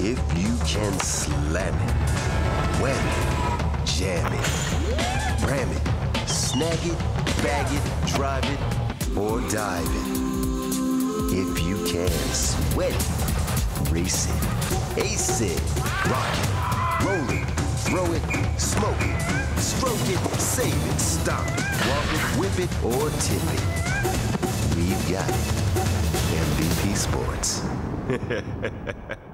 If you can slam it, wham it, jam it, ram it, snag it, bag it, drive it, or dive it. If you can sweat it, race it, ace it, rock it, roll it, throw it, smoke it, stroke it, save it, stop it, walk it, whip it, or tip it. We've got it. MVP Sports.